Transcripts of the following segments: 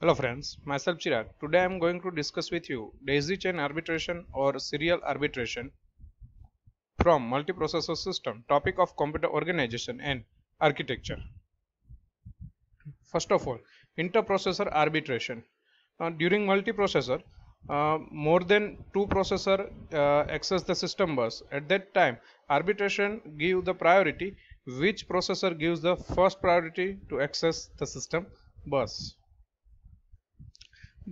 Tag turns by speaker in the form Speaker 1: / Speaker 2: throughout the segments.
Speaker 1: Hello friends, myself Chirag. Today I am going to discuss with you daisy chain arbitration or serial arbitration from multiprocessor system, topic of computer organization and architecture. First of all, interprocessor arbitration. Uh, during multiprocessor, uh, more than two processor uh, access the system bus. At that time, arbitration give the priority which processor gives the first priority to access the system bus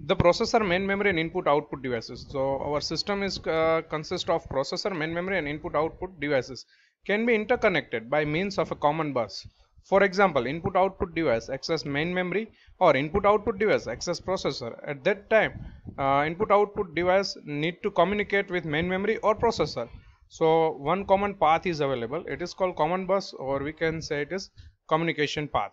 Speaker 1: the processor main memory and input output devices. So our system is uh, consist of processor main memory and input output devices can be interconnected by means of a common bus. For example input output device access main memory or input output device access processor. At that time uh, input output device need to communicate with main memory or processor. So one common path is available. It is called common bus or we can say it is communication path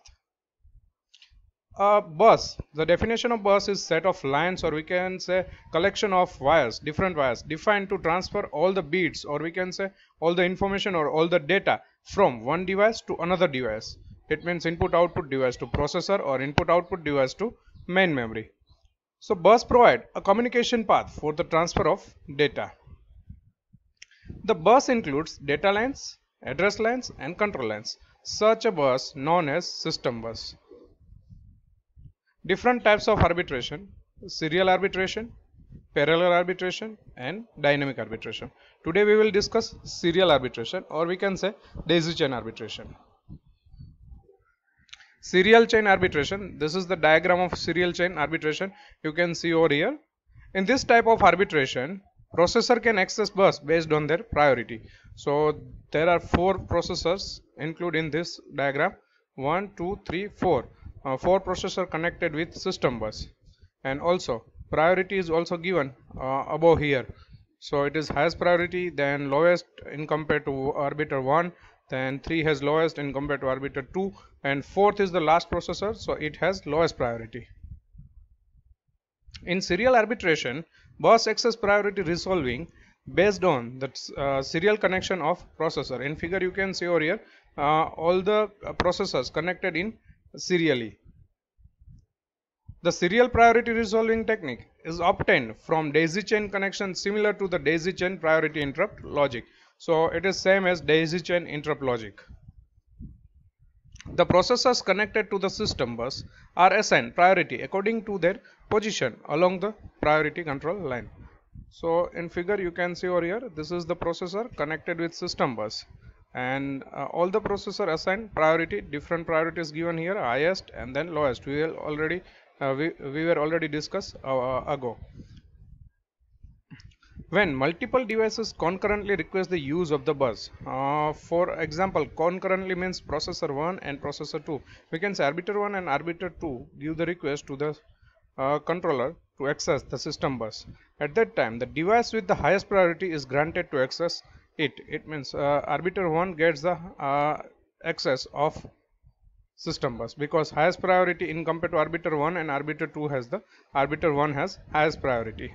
Speaker 1: a bus. The definition of bus is set of lines or we can say collection of wires different wires defined to transfer all the bits or we can say all the information or all the data from one device to another device. It means input output device to processor or input output device to main memory. So bus provide a communication path for the transfer of data. The bus includes data lines address lines and control lines. Such a bus known as system bus different types of arbitration. Serial arbitration parallel arbitration and dynamic arbitration. Today we will discuss serial arbitration or we can say daisy chain arbitration. Serial chain arbitration this is the diagram of serial chain arbitration you can see over here. In this type of arbitration processor can access bus based on their priority. So there are four processors included in this diagram. One two three four uh, 4 processor connected with system bus. And also priority is also given uh, above here. So it is highest priority then lowest in compared to arbiter 1 then 3 has lowest in compared to arbiter 2 and fourth is the last processor so it has lowest priority. In serial arbitration bus access priority resolving based on the uh, serial connection of processor. In figure you can see over here uh, all the uh, processors connected in serially. The serial priority resolving technique is obtained from daisy chain connection similar to the daisy chain priority interrupt logic. So it is same as daisy chain interrupt logic. The processors connected to the system bus are assigned priority according to their position along the priority control line. So in figure you can see over here this is the processor connected with system bus and uh, all the processor assigned. Priority different priorities given here highest and then lowest. We already uh, we, we were already discussed uh, ago. When multiple devices concurrently request the use of the bus uh, for example concurrently means processor 1 and processor 2 we can say arbiter 1 and arbiter 2 give the request to the uh, controller to access the system bus. At that time the device with the highest priority is granted to access it. It means uh, arbiter 1 gets the uh, access of system bus because highest priority in compared to arbiter 1 and arbiter 2 has the arbiter 1 has highest priority.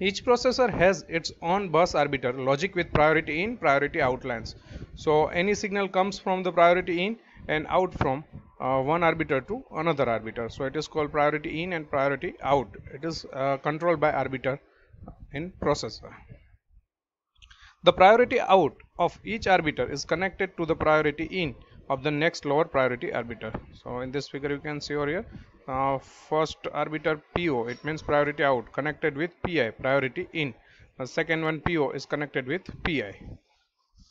Speaker 1: Each processor has its own bus arbiter logic with priority in priority out lines so any signal comes from the priority in and out from uh, one arbiter to another arbiter. So it is called priority in and priority out. It is uh, controlled by arbiter in processor the priority out of each arbiter is connected to the priority in of the next lower priority arbiter. So in this figure you can see over here uh, first arbiter PO it means priority out connected with PI priority in. The second one PO is connected with PI.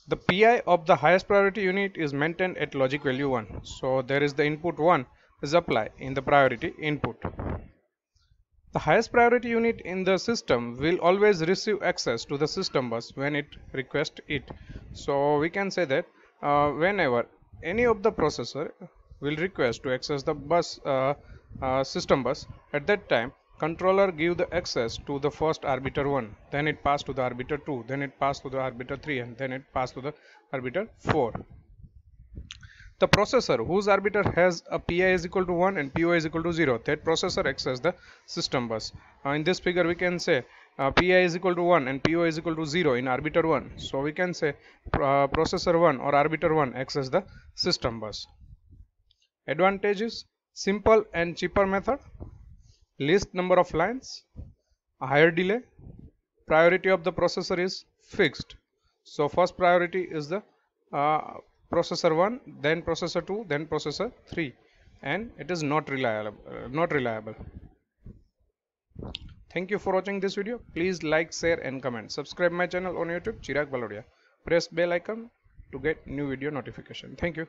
Speaker 1: The PI of the highest priority unit is maintained at logic value 1. So there is the input 1 is applied in the priority input. The highest priority unit in the system will always receive access to the system bus when it requests it. So we can say that uh, whenever any of the processor will request to access the bus uh, uh, system bus at that time controller give the access to the first arbiter 1 then it pass to the arbiter 2 then it pass to the arbiter 3 and then it pass to the arbiter 4 the processor whose arbiter has a pi is equal to 1 and po is equal to 0 that processor access the system bus. Uh, in this figure we can say uh, pi is equal to 1 and po is equal to 0 in arbiter 1 so we can say uh, processor 1 or arbiter 1 access the system bus. Advantages simple and cheaper method least number of lines a higher delay. Priority of the processor is fixed. So first priority is the uh, processor 1 then processor 2 then processor 3 and it is not reliable uh, not reliable. Thank you for watching this video. Please like share and comment. Subscribe my channel on youtube chirag bhalodia press bell icon to get new video notification. Thank you